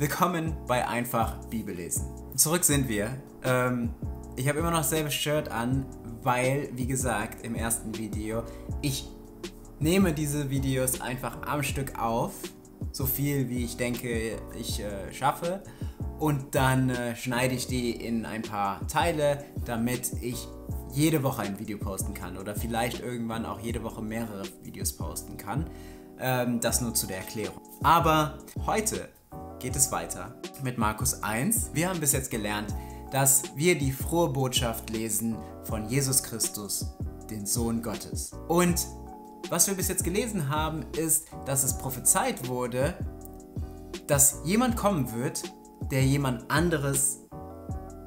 Willkommen bei Einfach Bibellesen. Zurück sind wir. Ähm, ich habe immer noch dasselbe Shirt an, weil, wie gesagt, im ersten Video, ich nehme diese Videos einfach am Stück auf. So viel, wie ich denke, ich äh, schaffe. Und dann äh, schneide ich die in ein paar Teile, damit ich jede Woche ein Video posten kann oder vielleicht irgendwann auch jede Woche mehrere Videos posten kann. Ähm, das nur zu der Erklärung. Aber heute geht es weiter mit Markus 1. Wir haben bis jetzt gelernt, dass wir die frohe Botschaft lesen von Jesus Christus, den Sohn Gottes. Und was wir bis jetzt gelesen haben, ist, dass es prophezeit wurde, dass jemand kommen wird, der jemand anderes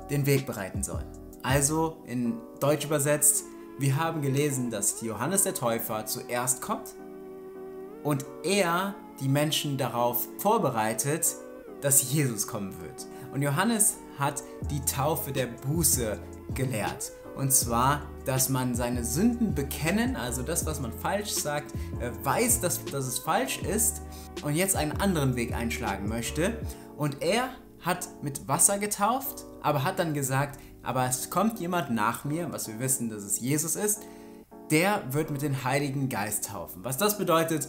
den Weg bereiten soll. Also in Deutsch übersetzt, wir haben gelesen, dass Johannes der Täufer zuerst kommt und er die Menschen darauf vorbereitet, dass Jesus kommen wird. Und Johannes hat die Taufe der Buße gelehrt. Und zwar, dass man seine Sünden bekennen, also das, was man falsch sagt, äh, weiß, dass, dass es falsch ist und jetzt einen anderen Weg einschlagen möchte. Und er hat mit Wasser getauft, aber hat dann gesagt, aber es kommt jemand nach mir, was wir wissen, dass es Jesus ist, der wird mit dem Heiligen Geist taufen. Was das bedeutet,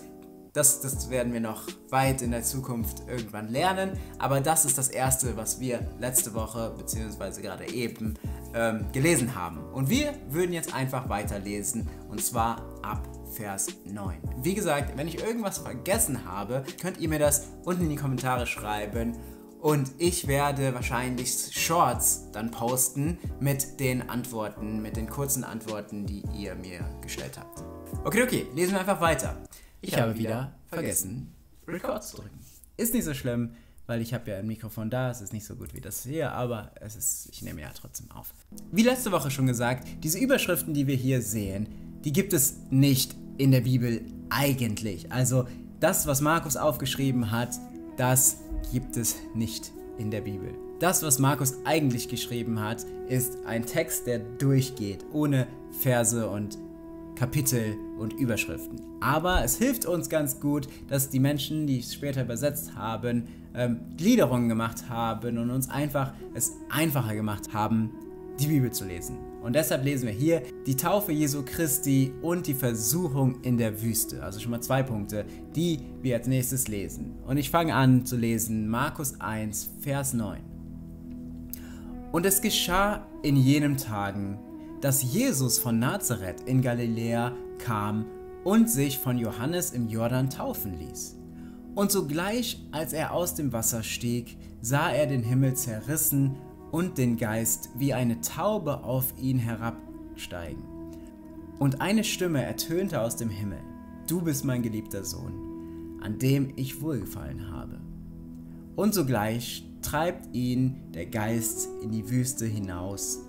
das, das werden wir noch weit in der Zukunft irgendwann lernen. Aber das ist das Erste, was wir letzte Woche, beziehungsweise gerade eben, ähm, gelesen haben. Und wir würden jetzt einfach weiterlesen, und zwar ab Vers 9. Wie gesagt, wenn ich irgendwas vergessen habe, könnt ihr mir das unten in die Kommentare schreiben und ich werde wahrscheinlich Shorts dann posten mit den Antworten, mit den kurzen Antworten, die ihr mir gestellt habt. Okay, okay, lesen wir einfach weiter. Ich, habe wieder vergessen, Record zu drücken. Ist nicht so schlimm, weil ich habe ja ein Mikrofon da, es ist nicht so gut wie das hier, aber es ist, ich nehme ja trotzdem auf. Wie letzte Woche schon gesagt, diese Überschriften, die wir hier sehen, die gibt es nicht in der Bibel eigentlich. Also das, was Markus aufgeschrieben hat, das gibt es nicht in der Bibel. Das, was Markus eigentlich geschrieben hat, ist ein Text, der durchgeht, ohne Verse und Kapitel und Überschriften. Aber es hilft uns ganz gut, dass die Menschen, die es später übersetzt haben, ähm, Gliederungen gemacht haben und uns einfach es einfacher gemacht haben, die Bibel zu lesen. Und deshalb lesen wir hier die Taufe Jesu Christi und die Versuchung in der Wüste. Also schon mal zwei Punkte, die wir als nächstes lesen. Und ich fange an zu lesen Markus 1, Vers 9. Und es geschah in jenen Tagen, dass Jesus von Nazareth in Galiläa kam und sich von Johannes im Jordan taufen ließ. Und sogleich, als er aus dem Wasser stieg, sah er den Himmel zerrissen und den Geist wie eine Taube auf ihn herabsteigen. Und eine Stimme ertönte aus dem Himmel, Du bist mein geliebter Sohn, an dem ich wohlgefallen habe. Und sogleich treibt ihn der Geist in die Wüste hinaus,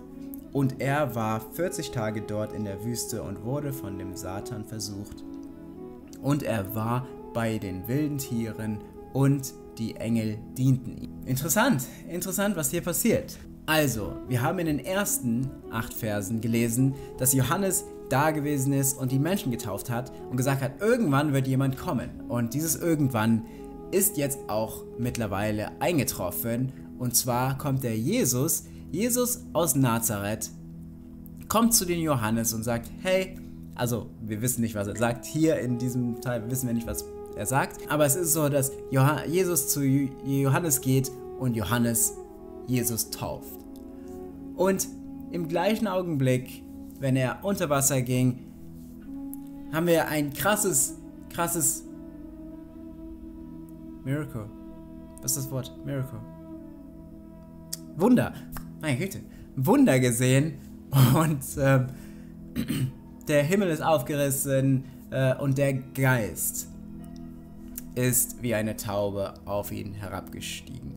und er war 40 Tage dort in der Wüste und wurde von dem Satan versucht. Und er war bei den wilden Tieren und die Engel dienten ihm. Interessant, interessant, was hier passiert. Also, wir haben in den ersten acht Versen gelesen, dass Johannes da gewesen ist und die Menschen getauft hat und gesagt hat, irgendwann wird jemand kommen. Und dieses irgendwann ist jetzt auch mittlerweile eingetroffen. Und zwar kommt der Jesus, Jesus aus Nazareth, kommt zu den Johannes und sagt, hey, also wir wissen nicht, was er sagt. Hier in diesem Teil wissen wir nicht, was er sagt. Aber es ist so, dass Jesus zu Johannes geht und Johannes Jesus tauft. Und im gleichen Augenblick, wenn er unter Wasser ging, haben wir ein krasses, krasses Miracle. Was ist das Wort? Miracle. Wunder. Meine Güte. Wunder gesehen und äh, der Himmel ist aufgerissen äh, und der Geist ist wie eine Taube auf ihn herabgestiegen.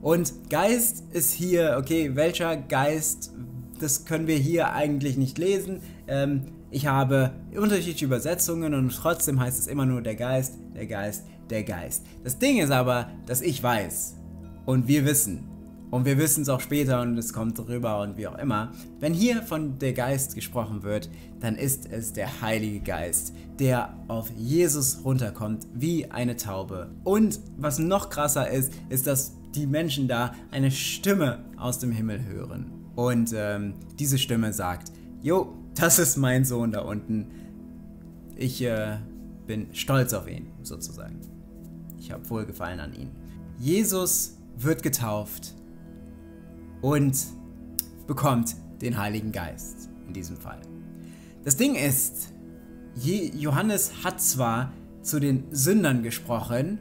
Und Geist ist hier, okay, welcher Geist, das können wir hier eigentlich nicht lesen. Ähm, ich habe unterschiedliche Übersetzungen und trotzdem heißt es immer nur der Geist, der Geist, der Geist. Das Ding ist aber, dass ich weiß und wir wissen und wir wissen es auch später und es kommt rüber und wie auch immer, wenn hier von der Geist gesprochen wird, dann ist es der Heilige Geist, der auf Jesus runterkommt wie eine Taube. Und was noch krasser ist, ist, dass die Menschen da eine Stimme aus dem Himmel hören. Und ähm, diese Stimme sagt, Jo, das ist mein Sohn da unten. Ich äh, bin stolz auf ihn, sozusagen. Ich habe Wohlgefallen an ihn. Jesus wird getauft und bekommt den Heiligen Geist in diesem Fall. Das Ding ist, Johannes hat zwar zu den Sündern gesprochen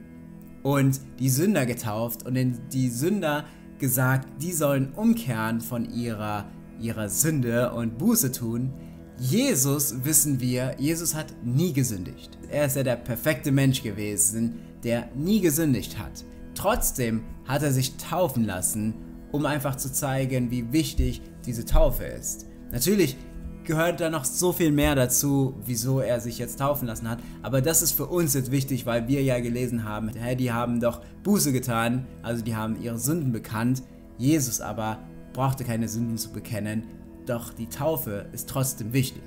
und die Sünder getauft und die Sünder gesagt, die sollen umkehren von ihrer, ihrer Sünde und Buße tun. Jesus wissen wir, Jesus hat nie gesündigt. Er ist ja der perfekte Mensch gewesen, der nie gesündigt hat. Trotzdem hat er sich taufen lassen um einfach zu zeigen, wie wichtig diese Taufe ist. Natürlich gehört da noch so viel mehr dazu, wieso er sich jetzt taufen lassen hat. Aber das ist für uns jetzt wichtig, weil wir ja gelesen haben, hey, die haben doch Buße getan, also die haben ihre Sünden bekannt. Jesus aber brauchte keine Sünden zu bekennen, doch die Taufe ist trotzdem wichtig.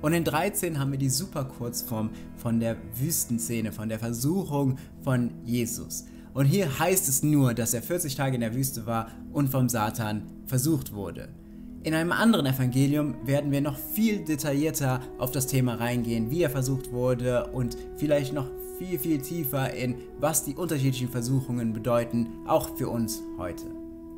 Und in 13 haben wir die super Kurzform von der Wüstenszene, von der Versuchung von Jesus. Und hier heißt es nur, dass er 40 Tage in der Wüste war und vom Satan versucht wurde. In einem anderen Evangelium werden wir noch viel detaillierter auf das Thema reingehen, wie er versucht wurde und vielleicht noch viel, viel tiefer in, was die unterschiedlichen Versuchungen bedeuten, auch für uns heute.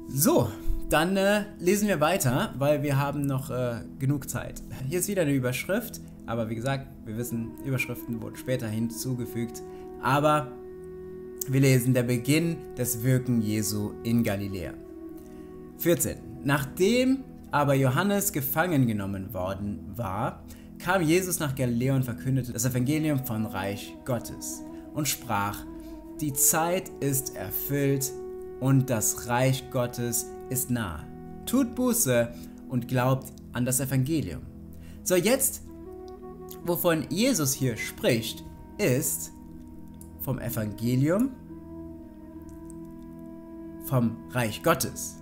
So, dann äh, lesen wir weiter, weil wir haben noch äh, genug Zeit. Hier ist wieder eine Überschrift, aber wie gesagt, wir wissen, Überschriften wurden später hinzugefügt. Aber wir lesen der Beginn des Wirken Jesu in Galiläa. 14. Nachdem aber Johannes gefangen genommen worden war, kam Jesus nach Galiläa und verkündete das Evangelium von Reich Gottes und sprach, die Zeit ist erfüllt und das Reich Gottes ist nahe. Tut Buße und glaubt an das Evangelium. So jetzt, wovon Jesus hier spricht, ist, vom Evangelium, vom Reich Gottes.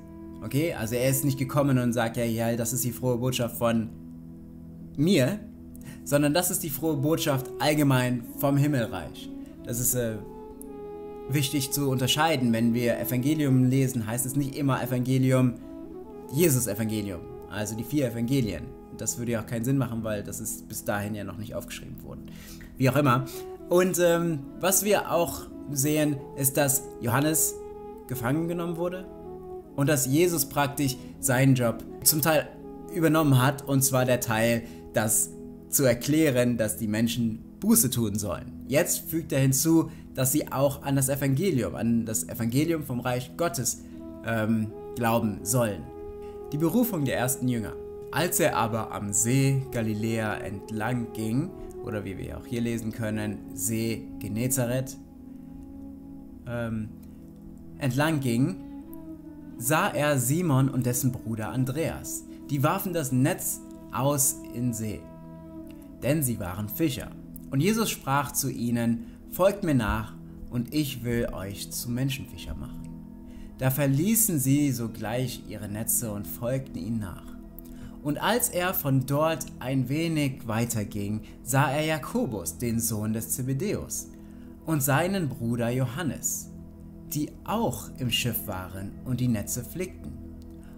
Okay, also er ist nicht gekommen und sagt, ja, ja, das ist die frohe Botschaft von mir, sondern das ist die frohe Botschaft allgemein vom Himmelreich. Das ist äh, wichtig zu unterscheiden. Wenn wir Evangelium lesen, heißt es nicht immer Evangelium, Jesus Evangelium, also die vier Evangelien. Das würde ja auch keinen Sinn machen, weil das ist bis dahin ja noch nicht aufgeschrieben worden. Wie auch immer. Und ähm, was wir auch sehen, ist, dass Johannes gefangen genommen wurde und dass Jesus praktisch seinen Job zum Teil übernommen hat, und zwar der Teil, das zu erklären, dass die Menschen Buße tun sollen. Jetzt fügt er hinzu, dass sie auch an das Evangelium, an das Evangelium vom Reich Gottes ähm, glauben sollen. Die Berufung der ersten Jünger. Als er aber am See Galiläa entlang ging, oder wie wir auch hier lesen können, See Genezareth, ähm, entlang ging, sah er Simon und dessen Bruder Andreas. Die warfen das Netz aus in See, denn sie waren Fischer. Und Jesus sprach zu ihnen, Folgt mir nach, und ich will euch zu Menschenfischer machen. Da verließen sie sogleich ihre Netze und folgten ihm nach. Und als er von dort ein wenig weiterging, sah er Jakobus, den Sohn des Zebedäus, und seinen Bruder Johannes, die auch im Schiff waren und die Netze flickten.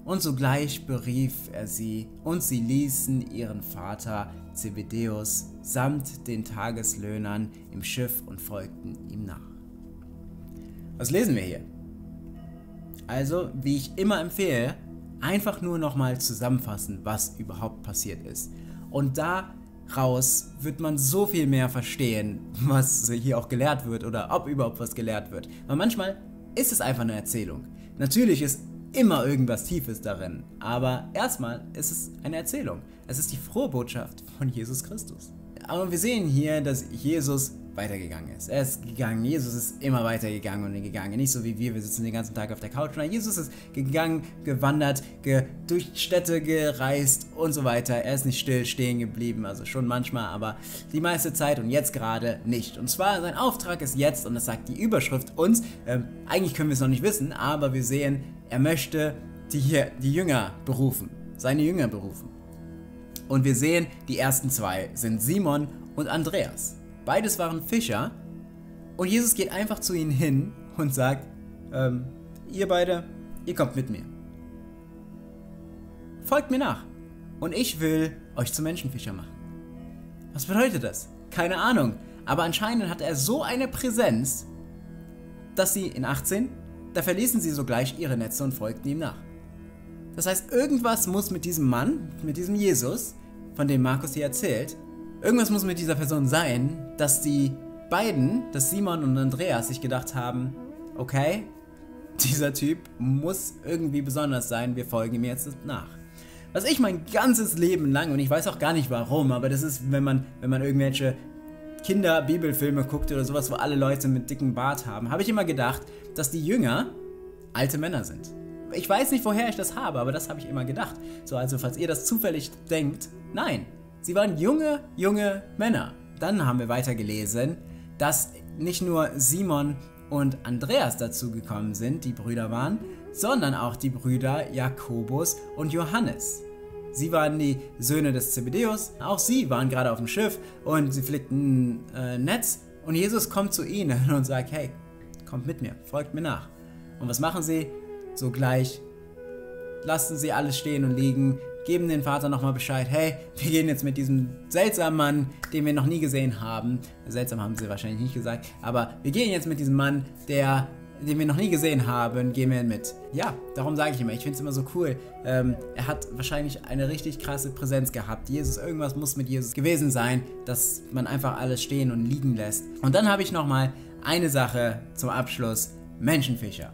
Und sogleich berief er sie, und sie ließen ihren Vater Zebedäus samt den Tageslöhnern im Schiff und folgten ihm nach. Was lesen wir hier? Also, wie ich immer empfehle, einfach nur nochmal zusammenfassen, was überhaupt passiert ist. Und daraus wird man so viel mehr verstehen, was hier auch gelehrt wird oder ob überhaupt was gelehrt wird. Weil manchmal ist es einfach eine Erzählung. Natürlich ist immer irgendwas Tiefes darin, aber erstmal ist es eine Erzählung. Es ist die frohe Botschaft von Jesus Christus. Aber wir sehen hier, dass Jesus weitergegangen ist. Er ist gegangen. Jesus ist immer weitergegangen und gegangen. Nicht so wie wir, wir sitzen den ganzen Tag auf der Couch. Nein, Jesus ist gegangen, gewandert, ge durch Städte gereist und so weiter. Er ist nicht still stehen geblieben, also schon manchmal, aber die meiste Zeit und jetzt gerade nicht. Und zwar sein Auftrag ist jetzt, und das sagt die Überschrift uns, ähm, eigentlich können wir es noch nicht wissen, aber wir sehen, er möchte die, die Jünger berufen, seine Jünger berufen. Und wir sehen, die ersten zwei sind Simon und Andreas. Beides waren Fischer. Und Jesus geht einfach zu ihnen hin und sagt, ähm, ihr beide, ihr kommt mit mir. Folgt mir nach. Und ich will euch zu Menschenfischer machen. Was bedeutet das? Keine Ahnung. Aber anscheinend hat er so eine Präsenz, dass sie in 18, da verließen sie sogleich ihre Netze und folgten ihm nach. Das heißt, irgendwas muss mit diesem Mann, mit diesem Jesus, von dem Markus hier erzählt, irgendwas muss mit dieser Person sein, dass die beiden, dass Simon und Andreas sich gedacht haben, okay, dieser Typ muss irgendwie besonders sein, wir folgen ihm jetzt nach. Was ich mein ganzes Leben lang, und ich weiß auch gar nicht warum, aber das ist, wenn man, wenn man irgendwelche Kinder-Bibelfilme guckt oder sowas, wo alle Leute mit dicken Bart haben, habe ich immer gedacht, dass die Jünger alte Männer sind. Ich weiß nicht, woher ich das habe, aber das habe ich immer gedacht. So, also falls ihr das zufällig denkt, nein, sie waren junge, junge Männer. Dann haben wir weiter gelesen, dass nicht nur Simon und Andreas dazu gekommen sind, die Brüder waren, sondern auch die Brüder Jakobus und Johannes. Sie waren die Söhne des Zebedeus, auch sie waren gerade auf dem Schiff und sie flickten äh, Netz und Jesus kommt zu ihnen und sagt, hey, kommt mit mir, folgt mir nach. Und was machen sie? Sogleich lassen sie alles stehen und liegen, geben den Vater nochmal Bescheid, hey, wir gehen jetzt mit diesem seltsamen Mann, den wir noch nie gesehen haben, seltsam haben sie wahrscheinlich nicht gesagt, aber wir gehen jetzt mit diesem Mann, der den wir noch nie gesehen haben, gehen wir mit. Ja, darum sage ich immer, ich finde es immer so cool. Ähm, er hat wahrscheinlich eine richtig krasse Präsenz gehabt. Jesus, irgendwas muss mit Jesus gewesen sein, dass man einfach alles stehen und liegen lässt. Und dann habe ich nochmal eine Sache zum Abschluss: Menschenfischer.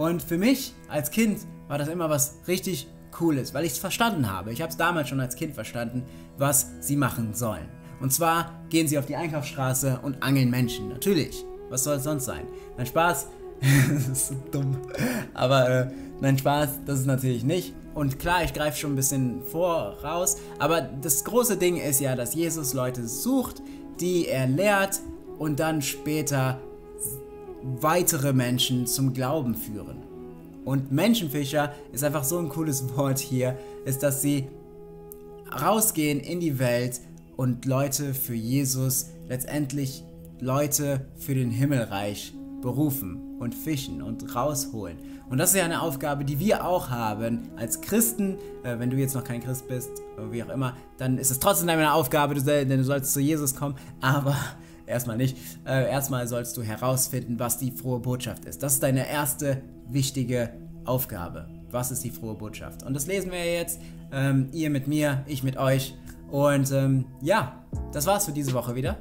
Und für mich als Kind war das immer was richtig Cooles, weil ich es verstanden habe. Ich habe es damals schon als Kind verstanden, was sie machen sollen. Und zwar gehen sie auf die Einkaufsstraße und angeln Menschen. Natürlich. Was soll es sonst sein? Mein Spaß, das ist so dumm. Aber äh, nein, Spaß, das ist natürlich nicht. Und klar, ich greife schon ein bisschen voraus. Aber das große Ding ist ja, dass Jesus Leute sucht, die er lehrt und dann später weitere Menschen zum Glauben führen. Und Menschenfischer ist einfach so ein cooles Wort hier, ist, dass sie rausgehen in die Welt und Leute für Jesus, letztendlich Leute für den Himmelreich berufen und fischen und rausholen. Und das ist ja eine Aufgabe, die wir auch haben als Christen. Äh, wenn du jetzt noch kein Christ bist, wie auch immer, dann ist es trotzdem deine Aufgabe, denn du sollst zu Jesus kommen. Aber erstmal nicht. Äh, erstmal sollst du herausfinden, was die frohe Botschaft ist. Das ist deine erste wichtige Aufgabe. Was ist die frohe Botschaft? Und das lesen wir jetzt. Ähm, ihr mit mir, ich mit euch. Und ähm, ja, das war's für diese Woche wieder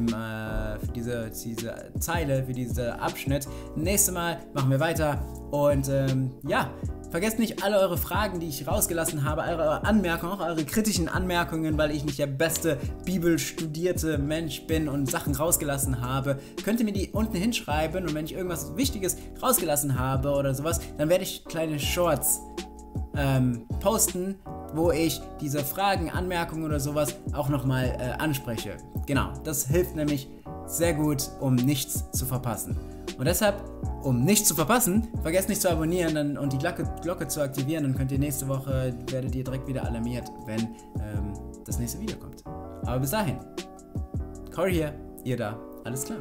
im, äh, für diese, diese Zeile, für diesen Abschnitt. Nächstes Mal machen wir weiter. Und ähm, ja, vergesst nicht alle eure Fragen, die ich rausgelassen habe, eure Anmerkungen, auch eure kritischen Anmerkungen, weil ich nicht der beste Bibelstudierte Mensch bin und Sachen rausgelassen habe. Könnt ihr mir die unten hinschreiben und wenn ich irgendwas Wichtiges rausgelassen habe oder sowas, dann werde ich kleine Shorts ähm, posten, wo ich diese Fragen, Anmerkungen oder sowas auch nochmal äh, anspreche. Genau, das hilft nämlich sehr gut, um nichts zu verpassen. Und deshalb, um nichts zu verpassen, vergesst nicht zu abonnieren dann, und die Glocke, Glocke, zu aktivieren. Dann könnt ihr nächste Woche, werdet ihr direkt wieder alarmiert, wenn ähm, das nächste Video kommt. Aber bis dahin, Corey hier, ihr da, alles klar.